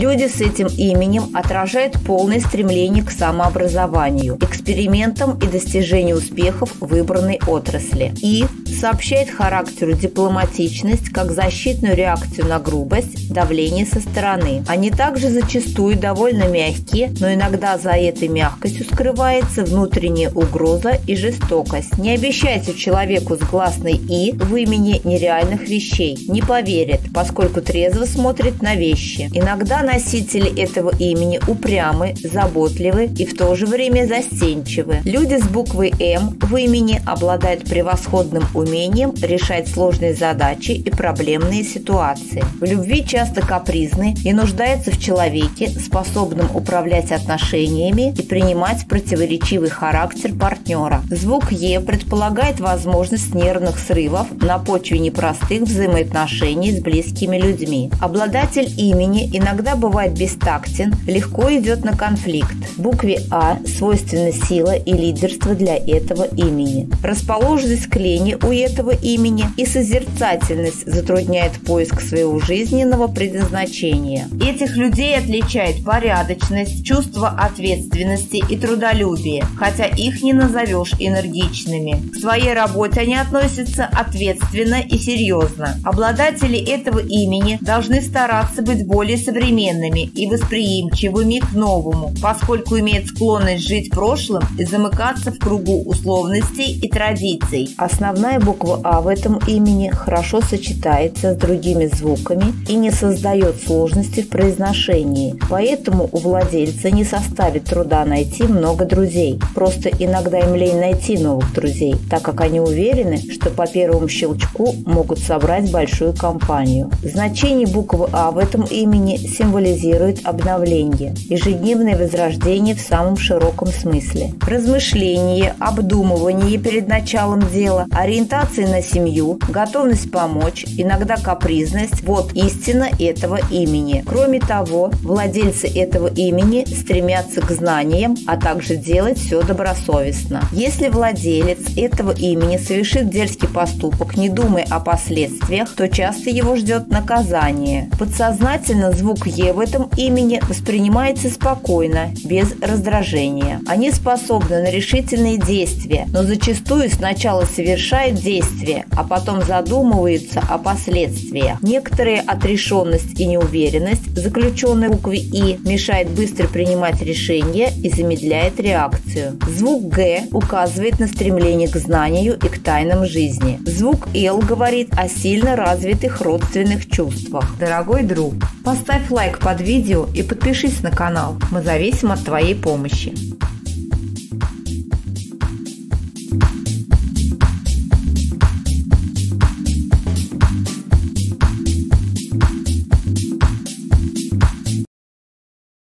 Люди с этим именем отражают полное стремление к самообразованию, экспериментам и достижению успехов в выбранной отрасли. И сообщает характеру дипломатичность как защитную реакцию на грубость, давление со стороны. Они также зачастую довольно мягкие, но иногда за этой мягкостью скрывается внутренняя угроза и жестокость. Не обещайте человеку с гласной «и» в имени нереальных вещей. Не поверит, поскольку трезво смотрит на вещи. Иногда носители этого имени упрямы, заботливы и в то же время застенчивы. Люди с буквой «М» в имени обладают превосходным умением решать сложные задачи и проблемные ситуации. В любви часто капризны и нуждаются в человеке, способном управлять отношениями и принимать противоречивый характер партнера. Звук «Е» предполагает возможность нервных срывов на почве непростых взаимоотношений с близкими людьми. Обладатель имени иногда бывает бестактен, легко идет на конфликт. Букве «А» свойственна сила и лидерство для этого имени. Расположенность к лени у этого имени и созерцательность затрудняет поиск своего жизненного предназначения. Этих людей отличает порядочность, чувство ответственности и трудолюбие, хотя их не назовешь энергичными. К своей работе они относятся ответственно и серьезно. Обладатели этого имени должны стараться быть более современными и восприимчивыми к новому, поскольку имеют склонность жить прошлым и замыкаться в кругу условностей и традиций. Основная буква А в этом имени хорошо сочетается с другими звуками и не создает сложности в произношении. Поэтому у владельца не составит труда найти много друзей. Просто иногда им лень найти новых друзей, так как они уверены, что по первому щелчку могут собрать большую компанию. Значение буквы А в этом имени символизирует обновление, ежедневное возрождение в самом широком смысле. Размышление, обдумывание перед началом дела, ориентация на семью, готовность помочь, иногда капризность – вот истина этого имени. Кроме того, владельцы этого имени стремятся к знаниям, а также делать все добросовестно. Если владелец этого имени совершит дерзкий поступок, не думая о последствиях, то часто его ждет наказание. Подсознательно звук «е» в этом имени воспринимается спокойно, без раздражения. Они способны на решительные действия, но зачастую сначала совершают действия, а потом задумываются о последствиях. Некоторая отрешенность и неуверенность, заключенная в «и», мешает быстро принимать решения и замедляет реакцию. Звук «г» указывает на стремление к знанию и к тайнам жизни. Звук «л» говорит о сильно развитых родственных чувствах. Дорогой друг, поставь лайк под видео и подпишись на канал. Мы зависим от твоей помощи.